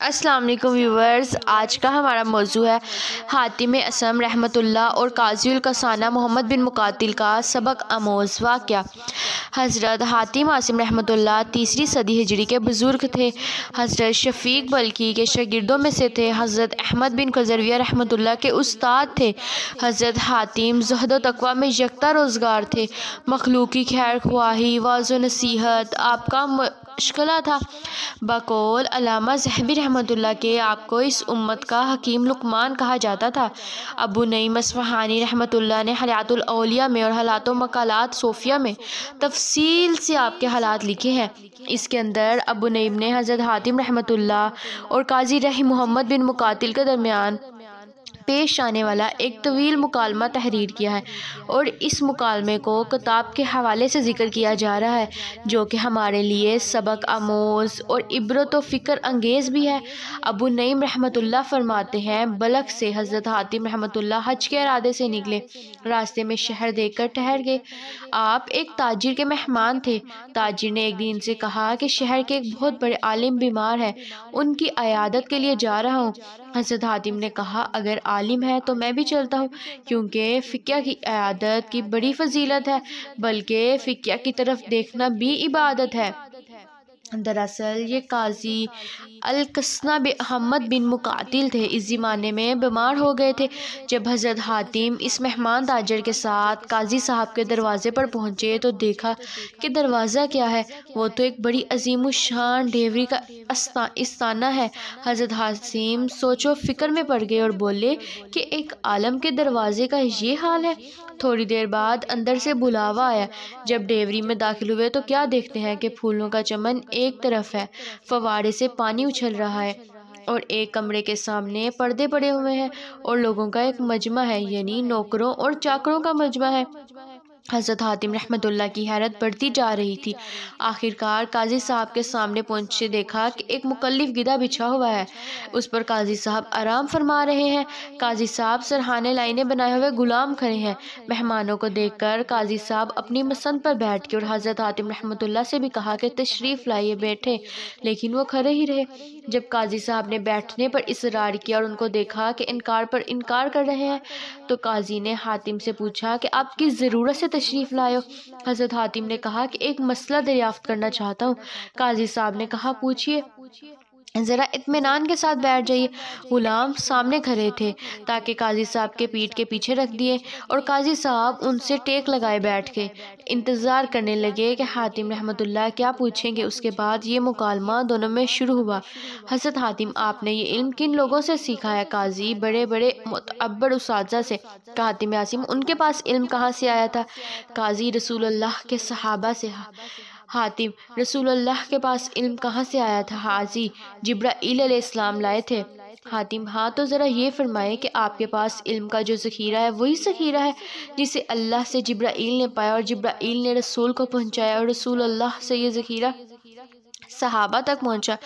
अस्सलाम व्यूवर्स आज का हमारा मौजू है हातिम असम रहमतुल्लाह और काजील कसाना मोहम्मद बिन मुकातिल का सबक अमोज़ वाक़ हज़रत हातिम आसिम रहमतुल्लाह तीसरी सदी हिजरी के बुज़ुर्ग थे। हज़रत शफ़ीक बल्कि के शागिर्दों में से थे। हज़रत अहमद बिन कज़रविया रहमतुल्लाह के उस्ताद थे। हज़रत हातिम जहद तकवा में यकता रोज़गार थे। मखलूकी खैर ख्वाही वाज नसीहत आपका मुश्किला था। बकौल अलामा जहबी रहमतुल्लाह के आपको इस उम्मत का हकीम लुकमान कहा जाता था। अबू नईम असफ़हानी रहमतुल्लाह ने हयातुलौलिया में और हालात मकालत सोफ़िया में तफसील से आपके हालात लिखे हैं। इसके अंदर अबू नईम ने हज़रत हातिम रहमतुल्लाह और काजी रही मोहम्मद बिन मुकातिल के दरमियान पेश आने वाला एक तवील मुकालमा तहरीर किया है और इस मुकालमे को किताब के हवाले से ज़िक्र किया जा रहा है, जो कि हमारे लिए सबक, आमोज़ और इबरत व फ़िक्र अंगेज़ भी है। अबू नईम रहमतुल्लाह फरमाते हैं बलक से हज़रत हातिम रहमतुल्लाह हज के इरादे से निकले, रास्ते में शहर देखकर ठहर गए। आप एक ताजिर के मेहमान थे। ताजिर ने एक दिन से कहा कि शहर के एक बहुत बड़े आलिम बीमार हैं, उनकी अयादत के लिए जा रहा हूँ। हज़रत हातिम ने कहा, अगर आलिम है तो मैं भी चलता हूँ, क्योंकि फ़िक्या की, आदत की बड़ी फजीलत है, बल्कि फ़िक्या की तरफ़ देखना भी इबादत है। दरअसल ये काजी अलकसना अहमद बिन मुकातिल थे। इस ज़माने में बीमार हो गए थे जब हज़रत हातिम इस मेहमान ताजर के साथ काजी साहब के दरवाज़े पर पहुँचे तो देखा कि दरवाज़ा क्या है। वो तो एक बड़ी अजीम शान डेवरी का इस्ताना है। हज़रत हासिम सोचो फ़िक्र में पड़ गए और बोले कि एक आलम के दरवाज़े का ये हाल है। थोड़ी देर बाद अंदर से बुलावा आया। जब डेवरी में दाखिल हुए तो क्या देखते हैं कि फूलों का चमन एक तरफ़ है। फवारे से पानी उछल रहा है और एक कमरे के सामने पर्दे पड़े हुए हैं और लोगों का एक मजमा है, यानी नौकरों और चाकरों का मजमा है। हज़रत हातिम रहमतुल्लाह की हैरत बढ़ती जा रही थी। आखिरकार काजी साहब के सामने पहुँचे देखा कि एक मुकल्लिफ गिदा बिछा हुआ है। उस पर काजी साहब आराम फरमा रहे हैं। काजी साहब सरहाने लाइनें बनाए हुए गुलाम खड़े हैं। मेहमानों को देखकर काजी साहब अपनी मसंद पर बैठ के और हज़रत हातिम रहमतुल्लाह से भी कहा कि तशरीफ़ लाइए बैठे। लेकिन वो खड़े ही रहे। जब काजी साहब ने बैठने पर इसरार किया और उनको देखा कि इनकार पर इनकार कर रहे हैं तो काजी ने हातिम से पूछा कि आपकी ज़रूरत से तशरीफ़ लाए हज़रत हातिम ने कहा कि एक मसला दरियाफ़्त करना चाहता हूँ। काजी साहब ने कहा, पूछिए। ज़रा इत्मीनान के साथ बैठ जाइए। ग़ुलाम सामने खड़े थे, ताकि काजी साहब के पीठ के पीछे रख दिए और काजी साहब उनसे टेक लगाए बैठ के। इंतज़ार करने लगे कि हातिम रहमतुल्लाह क्या पूछेंगे। उसके बाद ये मुकालमा दोनों में शुरू हुआ। हसरत हातिम, आपने ये इल्म किन लोगों से सीखा है? काजी बड़े बड़े मुतबर उस से। हातिम यासिम, उनके पास इल्म कहाँ से आया था? काजी रसूल के सहाबा से। हातिम, रसूलुल्लाह के पास इल्म कहाँ से आया था? हाजी जिब्राईल इस्लाम लाए थे। हातिम हाँ तो ज़रा ये फरमाए कि आपके पास इल्म का जो ज़ख़ीरा है, वही ज़ख़ीरा है जिसे अल्लाह से जिब्राईल ने पाया और जिब्राईल ने रसूल को पहुँचाया और रसूल अल्लाह से ये ज़ख़ीरा सहाबा तक पहुँचा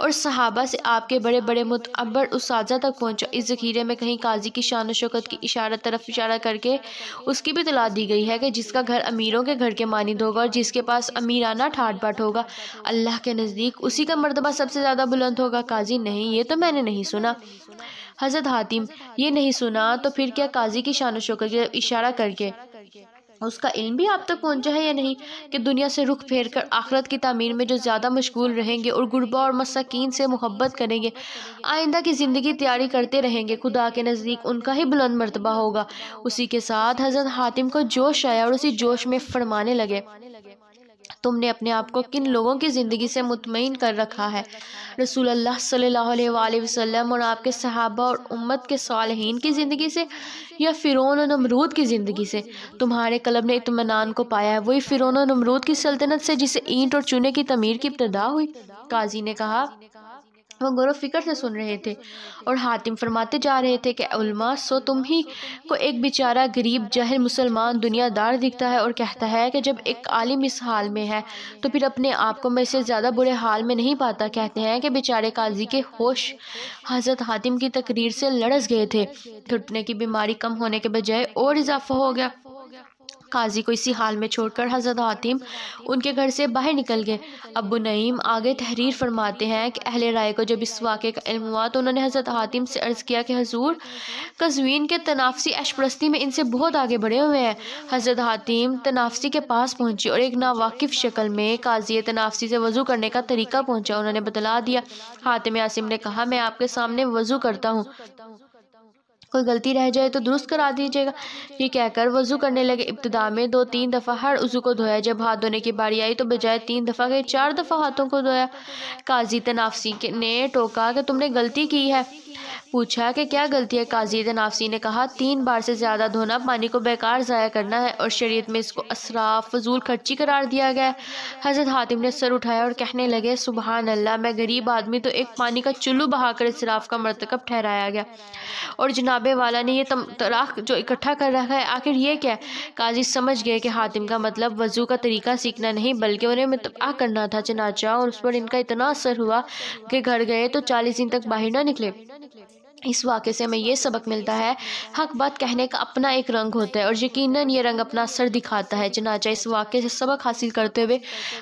और सहाबा से आपके बड़े बड़े मुतबर उस तक पहुँचा। इस ज़ख़ीरे में कहीं काजी की शान शौकत की इशारा, तरफ़ इशारा करके उसकी भी तला दी गई है कि जिसका घर अमीरों के घर के मानद होगा और जिसके पास अमीराना ठाट बाट होगा। अल्लाह के नज़दीक उसी का मरतबा सबसे ज़्यादा बुलंद होगा। काजी, नहीं, ये तो मैंने नहीं सुना। हज़रत हातिम, ये नहीं सुना तो फिर क्या काजी की शान शौकत इशारा करके उसका इल्म भी आप तक पहुँचा है या नहीं? कि दुनिया से रुख फेर कर आखरत की तमीर में जो ज़्यादा मशगूल रहेंगे और गुरबा और मसाकिन से मोहब्बत करेंगे, आइंदा की ज़िंदगी तैयारी करते रहेंगे, खुदा के नज़दीक उनका ही बुलंद मरतबा होगा। उसी के साथ हज़रत हातिम को जोश आया और उसी जोश में फरमाने लगे तुमने अपने आप को किन लोगों की ज़िंदगी से मुतमिन कर रखा है? रसूल अल्लाह वसम और आपके सहाबा और उम्मत के सालहीन की ज़िंदगी से या फ़िरौन नमरूद की ज़िंदगी से? तुम्हारे कलब ने इतमान को पाया है, वही फ़िरौन नमरूद की सल्तनत से जिसे ईंट और चूने की तमीर की इब्तदा हुई। काजी ने कहा वो गौरव फ़िक्र से सुन रहे थे और हातिम फरमाते जा रहे थे कि उल्मा, सो तुम ही को एक बेचारा गरीब, जहर मुसलमान, दुनियादार दिखता है और कहता है कि जब एक आलिम इस हाल में है तो फिर अपने आप को मैं इससे ज़्यादा बुरे हाल में नहीं पाता। कहते हैं कि बेचारे काजी के होश हज़रत हातिम की तकरीर से लड़स गए थे। घुटने की बीमारी कम होने के बजाय और इजाफा हो गया। काजी को इसी हाल में छोड़कर हज़रत हातिम उनके घर से बाहर निकल गए। अबू नईम आगे तहरीर फरमाते हैं कि अहले राय को जब इस वाक़े का इल्म हुआ तो उन्होंने हज़रत हातिम से अर्ज़ किया कि हजूर, कजवीन के तनाफसी अशप्रस्ती में इनसे बहुत आगे बढ़े हुए हैं। हज़रत हातिम तनाफसी के पास पहुँची और एक नावाकिफ़ शक्ल में काजी तनाफसी से वज़ू करने का तरीका पहुँचा। उन्होंने बतला दिया, हातिम आसिम ने कहा, मैं आपके सामने वज़ू करता हूँ। कोई गलती रह जाए तो दुरुस्त करा दीजिएगा। ये कहकर वज़ू करने लगे। इब्तदा में दो तीन दफ़ा हर उज़ू को धोया। जब हाथ धोने की बारी आई तो बजाय तीन दफ़ा के चार दफ़ा हाथों को धोया। काजी तनाफसी ने टोका कि तुमने गलती की है। पूछा कि क्या गलती है? काजी तनाफसी ने कहा, तीन बार से ज़्यादा धोना पानी को बेकार ज़ाया करना है और शरीयत में इसको असराफ फजूल, खर्ची करार दिया गया हज़रत हातिम ने सर उठाया और कहने लगे सुबह अल्लाह मैं गरीब आदमी तो एक पानी का चुल्लू बहाकर इसराफ का मरतकब ठहराया गया। और जनाबे वाला ने यह तराख जो इकट्ठा कर रखा है, आखिर ये क्या है? काजी समझ गए कि हातिम का मतलब वज़ू का तरीका सीखना नहीं, बल्कि उन्हें मतबा करना था चनाचा और उस पर इनका इतना असर हुआ कि घर गए तो चालीस दिन तक बाहर ना निकले। इस वाक़े से हमें यह सबक मिलता है, हक बात कहने का अपना एक रंग होता है और यकीनन ये रंग अपना असर दिखाता है। चनाचा इस वाक़े से सबक हासिल करते हुए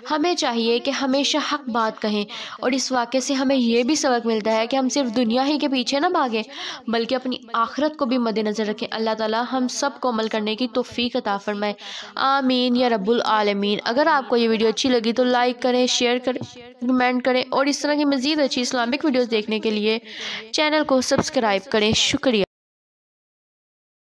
हमें चाहिए कि हमेशा हक बात कहें और इस वाक़े से हमें यह भी सबक मिलता है कि हम सिर्फ़ दुनिया ही के पीछे ना भागें, बल्कि अपनी आखरत को भी मद्देनज़र रखें। अल्लाह ताला हम सबको अमल करने की तोफ़ी अता फ़रमाए। आमीन, या रब्बुल आलमीन। अगर आपको ये वीडियो अच्छी लगी तो लाइक करें, शेयर करें, कमेंट करें और इस तरह की मज़ीद अच्छी इस्लामिक वीडियोज़ देखने के लिए चैनल को सब्सक्राइब करें। शुक्रिया।